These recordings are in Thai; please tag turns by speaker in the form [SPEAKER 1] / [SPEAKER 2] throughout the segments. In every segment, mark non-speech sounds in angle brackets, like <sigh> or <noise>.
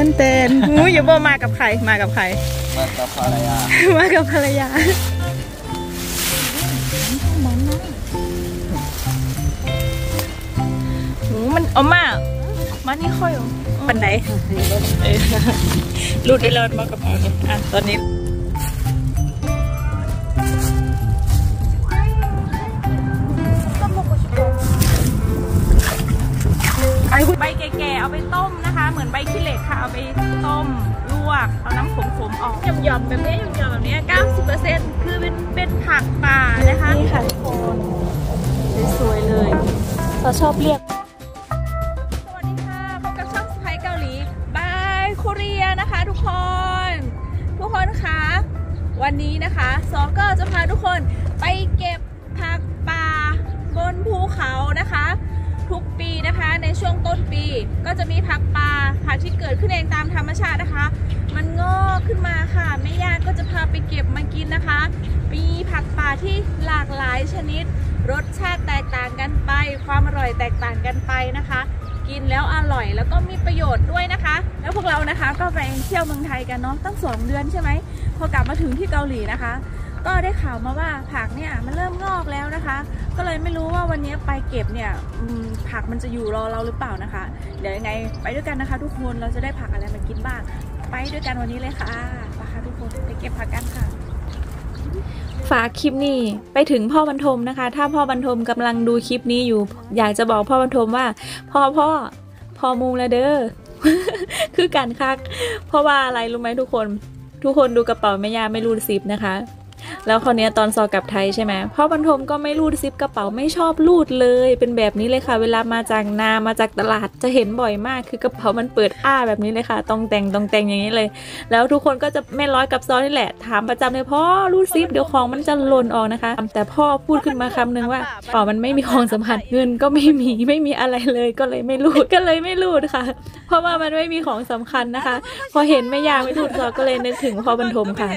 [SPEAKER 1] ท่านเตนหูอย่าบอกมากับใคร มากับใคร
[SPEAKER 2] มากับภรรยา
[SPEAKER 1] มากับภรรยาหูมันเอามามานี่ค่อยเหรอปันไหนเออรูดได้เลยมากับเอาเนี่ยอะตอนนี้ใบแก่ๆเอาไปต้มนะคะ เหมือนใบขี้เหล็กค่ะเอาไปต้มลวกเอาน้ำขมๆออกหย่อมๆแบบนี้หย่อมๆแบบนี้90%คือเป็นเป็นผักป่านะคะนี่ค่ะทุกคนสวยๆเลยเราชอบเรียก สวัสดีค่ะพบกับช่องสไปเกาหลีบายโคเรียนะคะทุกคน ทุกคนคะวันนี้นะคะซอก็จะพาทุกคนไปเก็บผักป่าบนภูเขานะคะทุกปีนะคะ ในช่วงต้นปี ก็จะมีผักป่าผักที่เกิดขึ้นเองตามธรรมชาตินะคะ มันงอกขึ้นมาค่ะแม่ย่าก็จะพาไปเก็บมากินนะคะ มีผักป่าที่หลากหลายชนิด รสชาติแตกต่างกันไป ความอร่อยแตกต่างกันไปนะคะ กินแล้วอร่อยแล้วก็มีประโยชน์ด้วยนะคะ แล้วพวกเรานะคะก็ไปเที่ยวเมืองไทยกันเนาะตั้งสองเดือนใช่ไหมพอกลับมาถึงที่เกาหลีนะคะ ก็ได้ข่าวมาว่าผักเนี่ยมันเริ่มงอกแล้วนะคะ ก็เลยไม่รู้ว่าวันนี้ไปเก็บเนี่ยผักมันจะอยู่รอเราหรือเปล่านะคะ เดี๋ยวยังไงไปด้วยกันนะคะ ทุกคนเราจะได้ผักอะไรมากินบ้าง ไปด้วยกันวันนี้เลยค่ะไปค่ะทุกคนไปเก็บผักกันค่ะฝากคลิปนี้ไปถึงพ่อบรรทมนะคะ ถ้าพ่อบรรทมกำลังดูคลิปนี้อยู่ อยากจะบอกพ่อบรรทมว่า พ่อพ่อพ่อมุงแล้วเด้อคือการคัก เพราะว่าอะไรรู้ไหมทุกคน ทุกคนดูกระเป๋าแม่ยาไม่รูดซิปนะคะ แล้วคราวนี้ตอนซอกลับไทยใช่ไหมพ่อบรรทมก็ไม่รูดซิปกระเป๋าไม่ชอบรูดเลย เป็นแบบนี้เลยค่ะ เวลามาจากนามาจากตลาดจะเห็นบ่อยมาก คือกระเป๋ามันเปิดอ้าแบบนี้เลยค่ะตองแต่งตองแต่งอย่างนี้เลย แล้วทุกคนก็จะแม่ร้อยกับซอนี่แหละ ถามประจำเลยพ่อรูดซิปเดี๋ยวของมันจะหล่นออกนะคะ แต่พ่อพูดขึ้นมาคำนึงว่าเป๋ามันไม่มีของสำคัญเงินก็ไม่มีไม่มีอะไรเลยก็เลยไม่รูดก็เลยไม่รูดค่ะ เพราะว่ามันไม่มีของสำคัญนะคะ พอเห็นแม่ยาไม่รูดซอก็เลยนึกถึงพ่อบรรทมค่ะ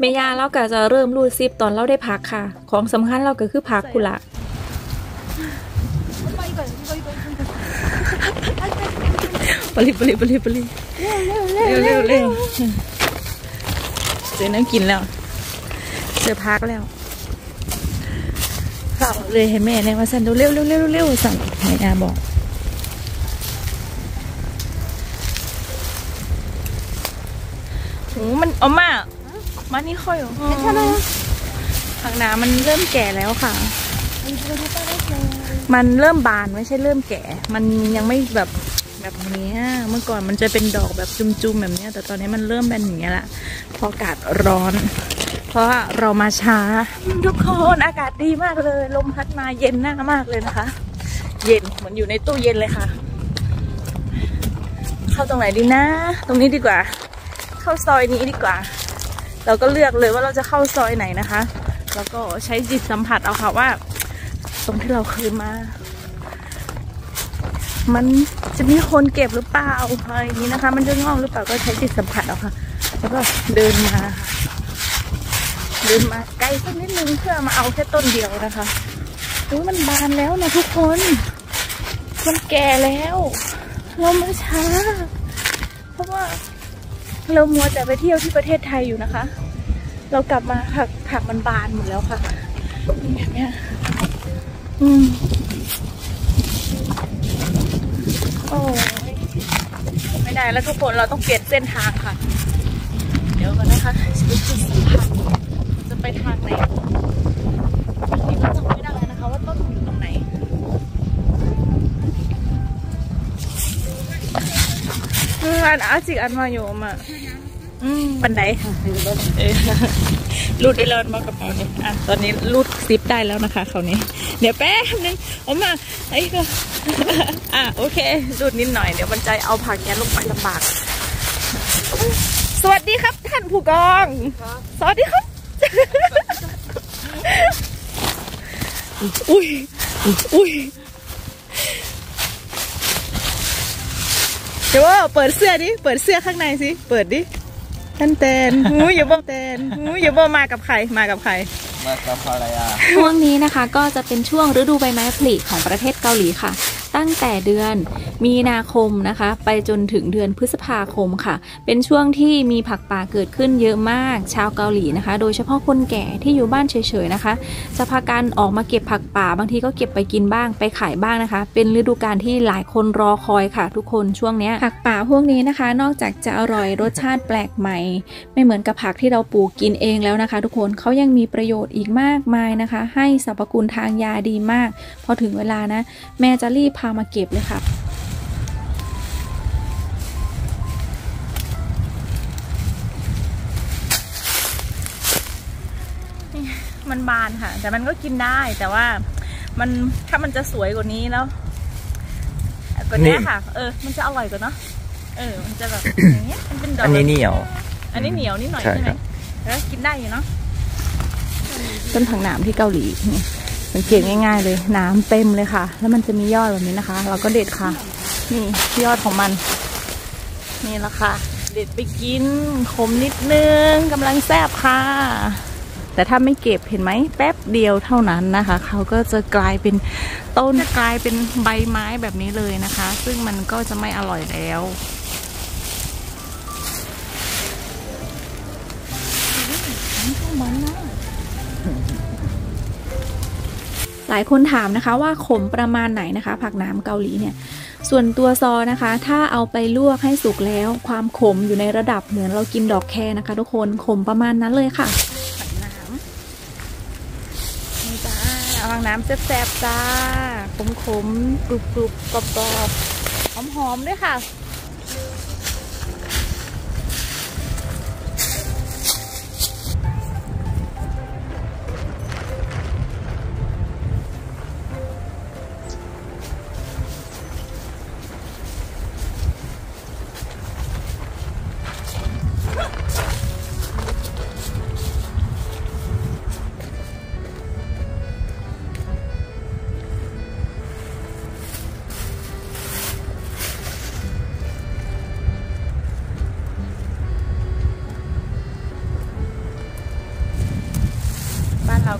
[SPEAKER 1] แม่ยาเราก็จะเริ่มรูดซิปตอนเราได้พักค่ะ ของสำคัญเราก็คือพักกุละปลิบปลิบปลิบปลิบเร็วเร็วเร็วเจอน้ำกินแล้วเจอพักแล้วเข้าเลยให้แม่เนี่ยมาสั่นเร็วเร็วเร็วเร็วสั่นแม่ยาบอกโหมันเอามา มานี่ค่อยเหรอผักน้ำมันเริ่มแก่แล้วค่ะ มันเริ่มบานไม่ใช่เริ่มแก่ มันยังไม่แบบแบบเนี้ยเมื่อก่อนมันจะเป็นดอกแบบจุ่มๆแบบเนี้ยแต่ตอนนี้มันเริ่มเป็นอย่างเงี้ยละเพราะอากาศร้อน เพราะว่าเรามาช้า ทุกคนอากาศดีมากเลย ลมพัดมาเย็นหน้ามากเลยนะคะ เย็นเหมือนอยู่ในตู้เย็นเลยค่ะ เข้าตรงไหนดีนะ ตรงนี้ดีกว่า เข้าซอยนี้ดีกว่า เราก็เลือกเลยว่าเราจะเข้าซอยไหนนะคะ แล้วก็ใช้จิตสัมผัสเอาค่ะว่า ตรงที่เราเคยมา มันจะมีคนเก็บหรือเปล่าอะไรอย่างนี้นะคะ มันจะงอกหรือเปล่าก็ใช้จิตสัมผัสเอาค่ะ แล้วก็เดินมาค่ะเดินมาไกลสักนิดนึงเพื่อมาเอาแค่ต้นเดียวนะคะอุ้ยมันบานแล้วนะทุกคนมันแก่แล้วเรามาช้า เพราะว่า เรามัวแต่ไปเที่ยวที่ประเทศไทยอยู่นะคะ เรากลับมาผักผักมันบานหมดแล้วค่ะแบบเนี้ยอืมโอ้ไม่ได้แล้วทุกคนเราต้องเปลี่ยนเส้นทางค่ะ เดี๋ยวก่อนนะคะจะไปจุดสัมผัสจะไปทางไหน อืมอันอาจิกอันมาโยมอะอืมบันไดเออรูดได้แล้วมากระเป๋าเนี่ยอะตอนนี้รูดซิปได้แล้วนะคะคราวนี้ เดี๋ยวแป๊บนึงเอามาไอ้ก็อะโอเครูดนิดหน่อยเดี๋ยวมันใจเอาผักแกนลงไปลำบาก สวัสดีครับท่านผู้กอง สวัสดีครับอุ้ยอุ้ย เดี๋ยวว่าเปิดเสื้อดิ เปิดเสื้อข้างในสิ เปิดดิท่านเตนหูอย่าบอกเตนหูอย่าบอกมากับใคร มากับใคร
[SPEAKER 2] มากับภรรยา
[SPEAKER 3] ช่วงนี้นะคะก็จะเป็นช่วงฤดูใบไม้ผลิของประเทศเกาหลีค่ะ
[SPEAKER 2] ตั้งแต่เดือนมีนาคมนะคะ ไปจนถึงเดือนพฤษภาคมค่ะ เป็นช่วงที่มีผักป่าเกิดขึ้นเยอะมากชาวเกาหลีนะคะ โดยเฉพาะคนแก่ที่อยู่บ้านเฉยๆนะคะ จะพากันออกมาเก็บผักป่าบางทีก็เก็บไปกินบ้างไปขายบ้างนะคะ เป็นฤดูกาลที่หลายคนรอคอยค่ะ ทุกคนช่วงเนี้ยผักป่าพวกนี้นะคะ นอกจากจะอร่อยรสชาติแปลกใหม่ ไม่เหมือนกับผักที่เราปลูกกินเองแล้วนะคะ ทุกคนเขายังมีประโยชน์อีกมากมายนะคะ ให้สรรพคุณทางยาดีมาก พอถึงเวลานะ แม่จะรีบามาเก็บเลยค่ะ
[SPEAKER 1] มันบานค่ะ แต่มันก็กินได้แต่ว่ามันถ้ามันจะสวยกว่านี้แล้วกว่านี้ค่ะ เออ มันจะอร่อยกว่าเนาะเออ มันจะแบบอย่างเงี้ยมันเป็นดอก
[SPEAKER 3] อันนี้เหนียว
[SPEAKER 1] อันนี้เหนียวนิดหน่อย
[SPEAKER 3] ใช่
[SPEAKER 1] ใช่ไห
[SPEAKER 3] ค
[SPEAKER 1] ม
[SPEAKER 3] รับ
[SPEAKER 1] แล้วกินได้อยู่เนาะ
[SPEAKER 2] ต้นผักหนามที่เกาหลีนี่ สังเกตง่าย ๆ เลย น้ำเต็มเลยค่ะ แล้วมันจะมียอดแบบนี้นะคะ เราก็เด็ดค่ะ นี่ยอดของมัน นี่ละค่ะ เด็ดไปกินขมนิดนึงกำลังแซ่บค่ะ แต่ถ้าไม่เก็บเห็นไหมแป๊บเดียวเท่านั้นนะคะ เขาก็จะกลายเป็นต้นจะกลายเป็นใบไม้แบบนี้เลยนะคะ ซึ่งมันก็จะไม่อร่อยแล้ว หลายคนถามนะคะว่าขมประมาณไหนนะคะ ผักน้ำเกาหลีเนี่ยส่วนตัวซอนะคะ ถ้าเอาไปลวกให้สุกแล้ว ความขมอยู่ในระดับเหมือนเรากินดอกแคนะคะ ทุกคนขมประมาณนั้นเลยค่ะ
[SPEAKER 1] ผักน้ำนี่จ้าเอาผักน้ำแซ่บๆจ้าขมๆกรุบๆกรอบๆหอมๆด้วยค่ะ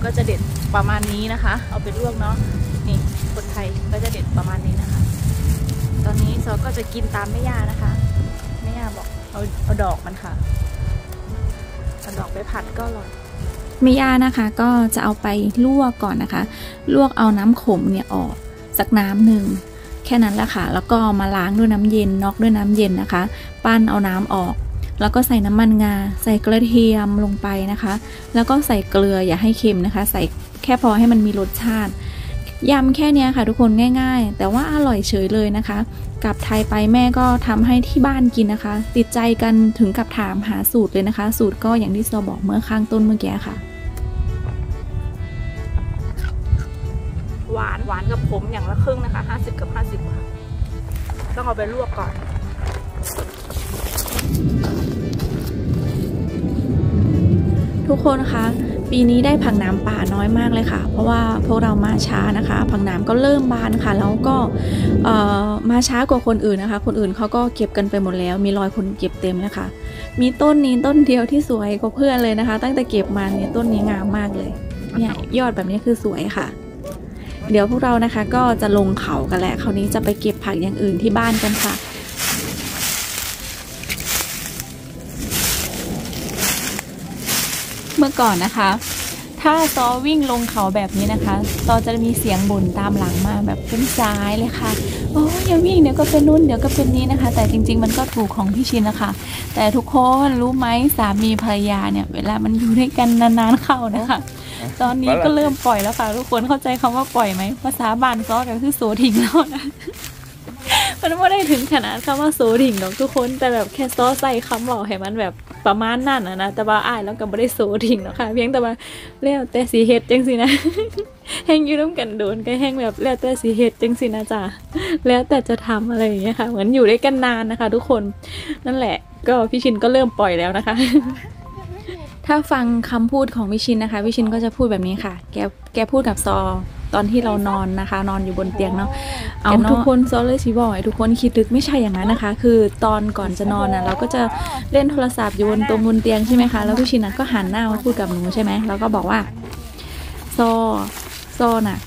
[SPEAKER 1] ก็จะเด็ดประมาณนี้นะคะ เอาไปลวกเนาะนี่คนไทยก็จะเด็ดประมาณนี้นะคะ ตอนนี้ซอก็จะกินตามแม่ย่านะคะแม่ย่าบอกเอาเอาดอกมันค่ะเอาดอกไปผัดก็อร่อย
[SPEAKER 2] แม่ย่านะคะก็จะเอาไปลวกก่อนนะคะ ลวกเอาน้ำขมเนี่ยออกสักน้ำหนึ่งแค่นั้นแหละค่ะ แล้วก็มาล้างด้วยน้ำเย็นน็อกด้วยน้ำเย็นนะคะ ปั้นเอาน้ำออก แล้วก็ใส่น้ำมันงา ใส่กระเทียมลงไปนะคะ แล้วก็ใส่เกลืออย่าให้เค็มนะคะ ใส่แค่พอให้มันมีรสชาติยำแค่นี้ค่ะทุกคนง่าย ๆ แต่ว่าอร่อยเฉยเลยนะคะกลับไทยไปแม่ก็ทำให้ที่บ้านกินนะคะ ติดใจกันถึงกับถามหาสูตรเลยนะคะ สูตรก็อย่างที่ซอบอกเมื่อข้างต้นเมื่อกี้ค่ะ
[SPEAKER 1] หวานหวานกับขมอย่างละครึ่งนะคะ 50 กับ 50ค่ะต้องเอาไปลวกก่อน
[SPEAKER 2] คนคะปีนี้ได้ผักน้ำป่าน้อยมากเลยค่ะ เพราะว่าพวกเรามาช้านะคะผักน้ำก็เริ่มบานค่ะ แล้วก็มาช้ากว่าคนอื่นนะคะ คนอื่นเขาก็เก็บกันไปหมดแล้ว มีรอยคนเก็บเต็มเลยค่ะ มีต้นนี้ต้นเดียวที่สวยกว่าเพื่อนเลยนะคะ ตั้งแต่เก็บมาเนี่ยต้นนี้งามมากเลยเนี่ยยอดแบบนี้คือสวยค่ะ เดี๋ยวพวกเรานะคะก็จะลงเขากันแหละคราวนี้จะไปเก็บผักอย่างอื่นที่บ้านกันค่ะ เมื่อก่อนนะคะ ถ้าซอวิ่งลงเขาแบบนี้นะคะซอจะมีเสียงบ่นตามหลังมาแบบเป็นสายเลยค่ะโอ้ยอย่าวิ่งเดี๋ยวก็เป็นนู่นเดี๋ยวก็เป็นนี้นะคะ แต่จริง ๆ มันก็ถูกของพี่ชินนะคะ แต่ทุกคนรู้ไหมสามีภรรยาเนี่ย เวลามันอยู่ด้วยกันนานๆเข้านะคะ ตอนนี้ก็เริ่มปล่อยแล้วค่ะ ทุกคนเข้าใจคำว่าปล่อยไหมภาษาบานซอก็คือโสทิ้งแล้วนะมันไม่ได้ถึงขนาดคำว่าโซดิ่งหรอกทุกคนแต่แบบแค่ซอใส่คำบอกให้มันแบบ ประมาณนั่นนะนะแต่ว่าอ้ายแล้วก็ไม่ได้โซดิ่งหรอกค่ะ เพียงแต่ว่าแล้วแต่สีเฮ็ดจังสินะแห้งอยืดน้ำกันโดนก็แห้งแบบแล้วแต่สีเฮ็ดจังสินะจ๊ะแล้วแต่จะทำอะไรอย่างเงี้ยค่ะ เหมือนอยู่ด้วยกันนานนะคะ ทุกคนนั่นแหละ ก็พี่ชินก็เริ่มปล่อยแล้วนะคะถ้าฟังคำพูดของพี่ชินนะคะพี่ชินก็จะพูดแบบนี้ค่ะ แก แกพูดกับซอ ตอนที่เรานอนนะคะ นอนอยู่บนเตียงเนาะเอาทุกคนซอเลยสิบอกให้ทุกคนคิดลึกไม่ใช่อย่างนั้นนะคะ คือตอนก่อนจะนอนนะเราก็จะเล่นโทรศัพท์อยู่บนตรงบนเตียงใช่ไหมคะแล้วพี่ชินนะก็หันหน้ามาพูดกับหนูใช่ไหมแล้วก็บอกว่าซอซอน่ะ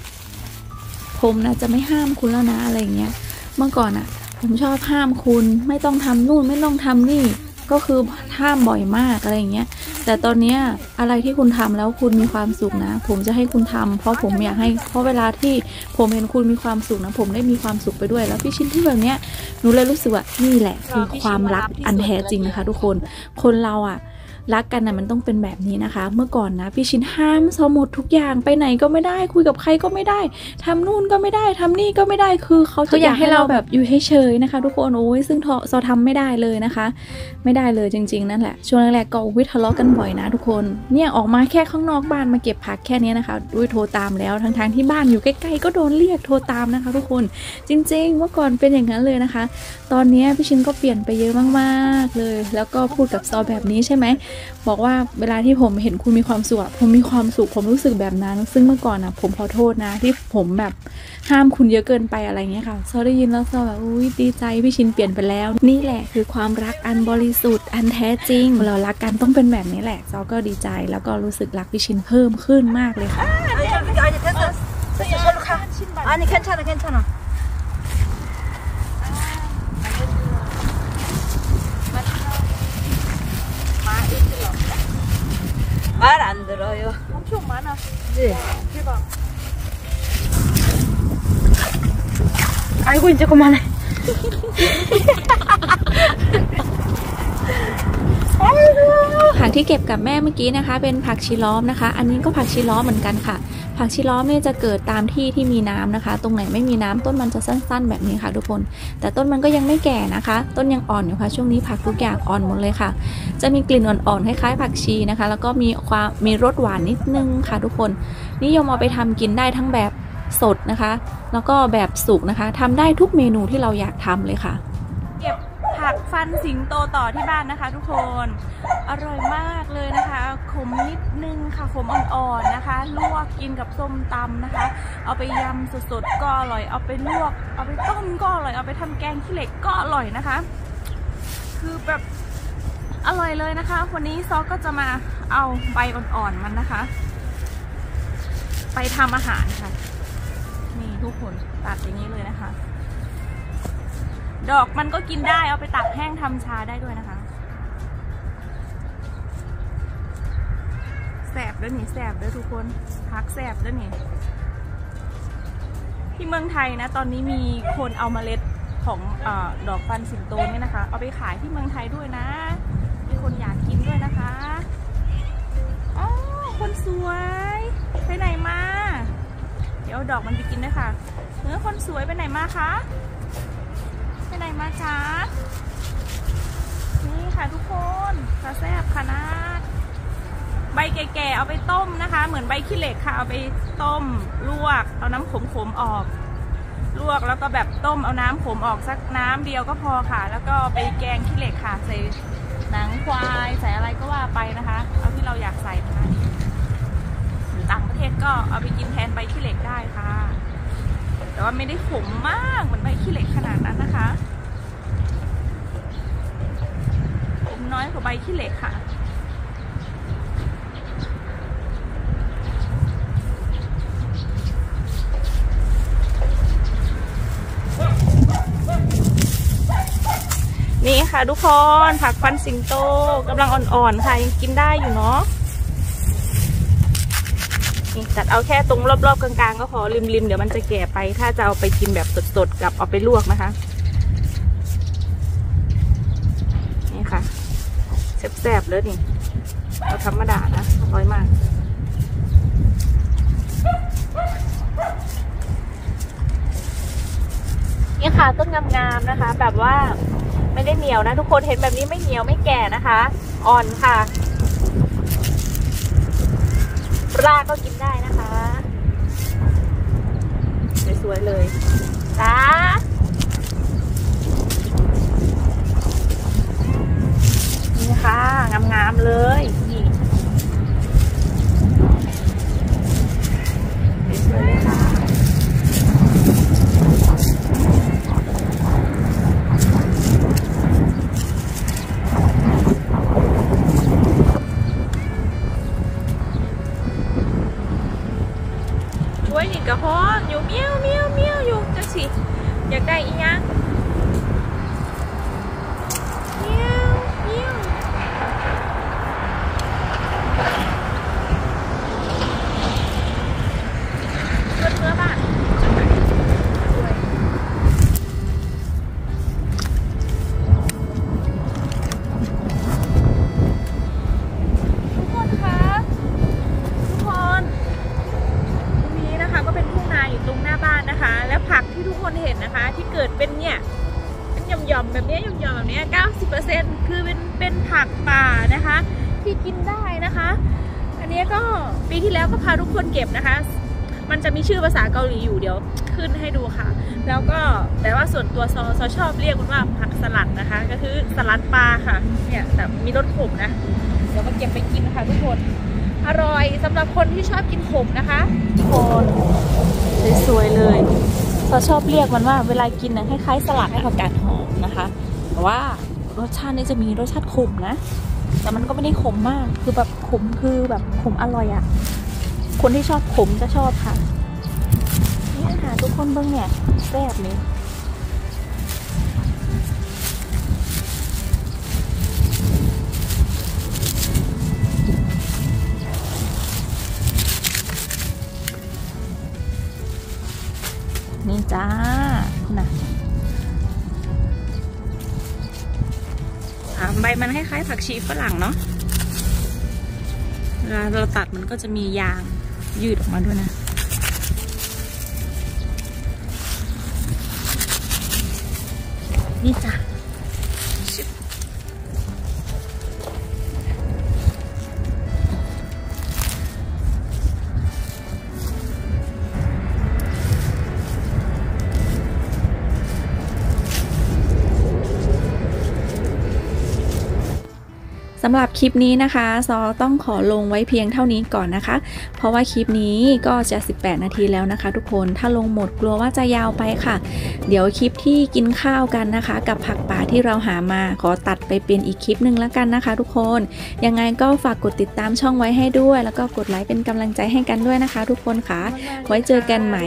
[SPEAKER 2] ผมนะจะไม่ห้ามคุณแล้วนะอะไรอย่างเงี้ยเมื่อก่อนอะผมชอบห้ามคุณไม่ต้องทำนู่นไม่ต้องทำนี่ ก็คือห้ามบ่อยมากอะไรอย่างเงี้ย แต่ตอนเนี้ยอะไรที่คุณทำแล้วคุณมีความสุขนะ ผมจะให้คุณทำเพราะผมอยากให้เพราะเวลาที่ผมเห็นคุณมีความสุขนะ ผมได้มีความสุขไปด้วย แล้วพี่ชินที่แบบเนี้ยหนูเลยรู้สึกว่านี่แหละคือความรักอันแท้จริงนะคะ ทุกคนคนเราอะ รักกันนะมันต้องเป็นแบบนี้นะคะ เมื่อก่อนนะพี่ชินห้ามซอหมดทุกอย่างไปไหนก็ไม่ได้ คุยกับใครก็ไม่ได้ทำนู่นก็ไม่ได้ทำนี่ก็ไม่ได้คือเขาจะอยากให้เราแบบอยู่เฉยๆนะคะ ทุกคนโอ้ยซึ่งซอทำไม่ได้เลยนะคะ ไม่ได้เลยจริง ๆ นั่นแหละช่วงแรกๆก็วิทะเลาะกันบ่อยนะ ทุกคนเนี่ยออกมาแค่ข้างนอกบ้านมาเก็บผักแค่นี้นะคะด้วยโทรตามแล้วทั้งๆที่บ้านอยู่ใกล้ๆก็โดนเรียกโทรตามนะคะ ทุกคนจริง ๆ เมื่อก่อนเป็นอย่างนั้นเลยนะคะ ตอนนี้พี่ชินก็เปลี่ยนไปเยอะมากๆเลย แล้วก็พูดกับซอแบบนี้ใช่ไหมบอกว่าเวลาที่ผมเห็นคุณมีความสุขผมมีความสุขผมรู้สึกแบบนั้น ซึ่งเมื่อก่อนอะ ผมขอโทษนะ ที่ผมแบบห้ามคุณเยอะเกินไปอะไรเงี้ยค่ะซอได้ยินแล้วซอแบบอุ้ยดีใจพี่ชินเปลี่ยนไปแล้ว นี่แหละคือความรักอันบริสุทธิ์อันแท้จริง เรารักกันต้องเป็นแบบนี้แหละซอก็ดีใจแล้วก็รู้สึกรักพี่ชินเพิ่มขึ้นมากเลยค่ะ
[SPEAKER 3] 말 안 들어요.
[SPEAKER 1] 엄청 많아.
[SPEAKER 3] 네.
[SPEAKER 1] 대박.
[SPEAKER 3] 아이고, 이제 그만해. <laughs>
[SPEAKER 2] ผักที่เก็บกับแม่เมื่อกี้นะคะ เป็นผักชีล้อมนะคะ อันนี้ก็ผักชีล้อมเหมือนกันค่ะ ผักชีล้อมเนี่ยจะเกิดตามที่ที่มีน้ำนะคะ ตรงไหนไม่มีน้ำต้นมันจะสั้น ๆ แบบนี้ค่ะทุกคน แต่ต้นมันก็ยังไม่แก่นะคะ ต้นยังอ่อนอยู่ค่ะ ช่วงนี้ผักทุกอย่างอ่อนหมดเลยค่ะ จะมีกลิ่นอ่อนๆคล้ายๆผักชีนะคะ แล้วก็มีความมีรสหวานนิดนึงค่ะทุกคน นิยมเอาไปทำกินได้ทั้งแบบสดนะคะ แล้วก็แบบสุกนะคะทำได้ทุกเมนูที่เราอยากทำเลยค่ะ
[SPEAKER 1] เก็บผักฟันสิงโตต่อที่บ้านนะคะ ทุกคนอร่อยมากเลยนะคะ ขมนิดนึงค่ะขมอ่อนๆนะคะลวกกินกับส้มตำนะคะ เอาไปยำสดๆก็อร่อย เอาไปลวก เอาไปต้มก็อร่อย เอาไปทำแกงขี้เหล็กก็อร่อยนะคะ คือแบบอร่อยเลยนะคะ วันนี้ซอสก็จะมาเอาใบอ่อนๆมันนะคะ ไปทำอาหารค่ะนี่ทุกคนตัดอย่างนี้เลยนะคะ ดอกมันก็กินได้เอาไปตักแห้งทำชาได้ด้วยนะคะแสบด้วยนี่แสบด้วยทุกคนพักแสบด้วยนี่ที่เมืองไทยนะ ตอนนี้มีคนเอาเมล็ดของอดอกฟันสิงโตเนี่ยนะคะ เอาไปขายที่เมืองไทยด้วยนะ มีคนอยากกินด้วยนะคะอ๋อคนสวยไปไหนมา เดี๋ยวดอกมันไปกินด้วยค่ะเนื้อคนสวยไปไหนมาคะ นมาจ๊ะ นี่ค่ะทุกคนกระแซบขนาด ใบแก่ๆเอาไปต้มนะคะ เหมือนใบขี้เหล็กค่ะ เอาไปต้ม ลวก เอาน้ำขมๆออก ลวกแล้วก็แบบต้มเอาน้ำขมออกสักน้ำเดียวก็พอค่ะ แล้วก็ไปแกงขี้เหล็กค่ะใส่หนังควายใส่อะไรก็ว่าไปนะคะ เอาที่เราอยากใส่นะคะหรือต่างประเทศก็เอาไปกินแทนใบขี้เหล็กได้ค่ะ แต่ว่าไม่ได้ขมมากเหมือนใบขี้เหล็กขนาดนั้นนะคะขม น้อยกว่าใบขี้เหล็กค่ะ นี่ค่ะทุกคนผักฟันสิงโตกำลังอ่อนๆค่ะยังกินได้อยู่เนาะนี่ตัดเอาแค่ตรงรอบๆกลางๆ ก็พอริมๆ เดี๋ยวมันจะแก่ไป ถ้าจะเอาไปกินแบบสดๆ กับเอาไปลวกนะคะ นี่ค่ะแซ่บเลยนี่เอาธรรมดานะอร่อยมากนี่ค่ะต้นงามๆนะคะ แบบว่าไม่ได้เหนียวนะ ทุกคนเห็นแบบนี้ไม่เหนียวไม่แก่นะคะ อ่อนค่ะปลาก็กินได้นะคะ สวยๆเลยจ้านี่ค่ะงามๆเลยนี่สวยๆเลยค่ะ ช่วยหนิกระพอนอยู่เมียวเมียว อยา แบบเนี้ยหย่อมๆแบบเนี้ย90%คือเป็นเป็นผักป่านะคะ ที่กินได้นะคะ อันนี้ก็ปีที่แล้วก็พาทุกคนเก็บนะคะ มันจะมีชื่อภาษาเกาหลีอยู่เดี๋ยวขึ้นให้ดูค่ะ แล้วก็แต่ว่าส่วนตัวซอซอชอบเรียกมันว่าผักสลัดนะคะ ก็คือสลัดปลาค่ะเนี่ยแต่มีรสขมนะ เดี๋ยวมาเก็บไปกินค่ะทุกคนอร่อยสำหรับคนที่ชอบกินขมนะคะ
[SPEAKER 2] คนสวยๆเลยเราชอบเรียกมันว่าเวลากินนะคล้ายๆสลัดให้ผักกาดหอมนะคะ แต่ว่ารสชาตินี่จะมีรสชาติขมนะ แต่มันก็ไม่ได้ขมมาก คือแบบขมคือแบบขมอร่อยอะ่ะ คนที่ชอบขมจะชอบค่ะ นี่ค่ะทุกคนเบิ้งเนี่ยแซ่บเลยนี่จ้า
[SPEAKER 1] บมันคล้ายๆผักชีฝรั่งเนาะเวลาเราตัดมันก็จะมียางยืดออกมาด้วยนะ นี่จ้ะ
[SPEAKER 2] สำหรับคลิปนี้นะคะซอต้องขอลงไว้เพียงเท่านี้ก่อนนะคะ เพราะว่าคลิปนี้ก็จะ 18 นาทีแล้วนะคะ ทุกคนถ้าลงหมดกลัวว่าจะยาวไปค่ะ เดี๋ยวคลิปที่กินข้าวกันนะคะ กับผักป่าที่เราหามาขอตัดไปเป็นอีกคลิปหนึ่งแล้วกันนะคะ ทุกคนยังไงก็ฝากกดติดตามช่องไว้ให้ด้วย แล้วก็กดไลค์เป็นกำลังใจให้กันด้วยนะคะ ทุกคนค่ะ ไว้เจอกันใหม่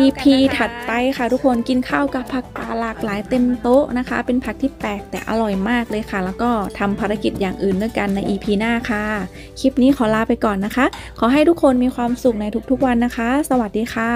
[SPEAKER 2] EP ถัดไปค่ะ ทุกคนกินข้าวกับผักป่าหลากหลายเต็มโต๊ะนะคะ เป็นผักที่แปลกแต่อร่อยมากเลยค่ะ แล้วก็ทำภารกิจอย่างอื่นด้วยกันใน EP หน้าค่ะ คลิปนี้ขอลาไปก่อนนะคะ ขอให้ทุกคนมีความสุขในทุกๆวันนะคะ สวัสดีค่ะ